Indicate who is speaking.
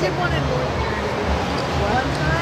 Speaker 1: did one in North Carolina.